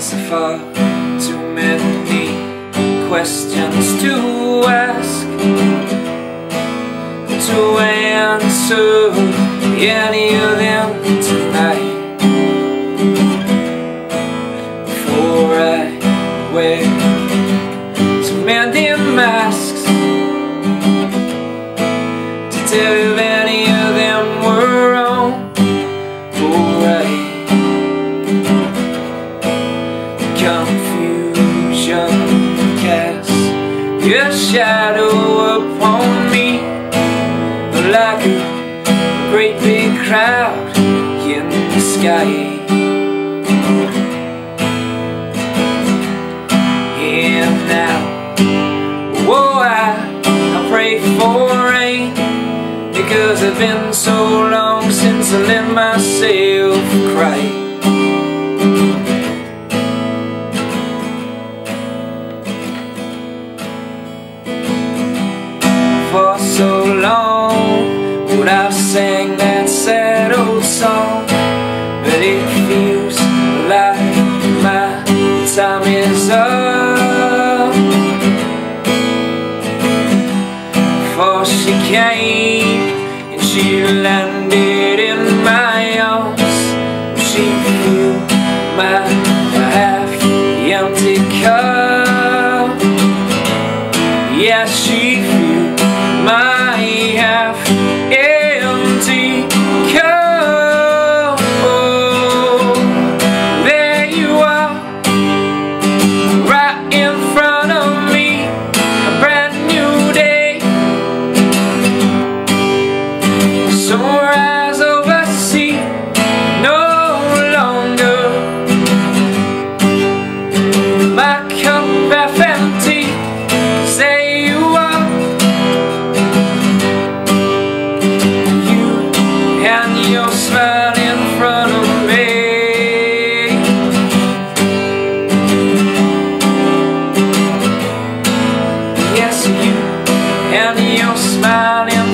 so far. Too many questions to ask. To answer any of them confusion casts your shadow upon me like a great big crowd in the sky. And now, whoa, I, I pray for rain because it's been so long since I let myself She came? And she landed in my arms She filled my half-empty cup? Yeah, she filled my half And your smile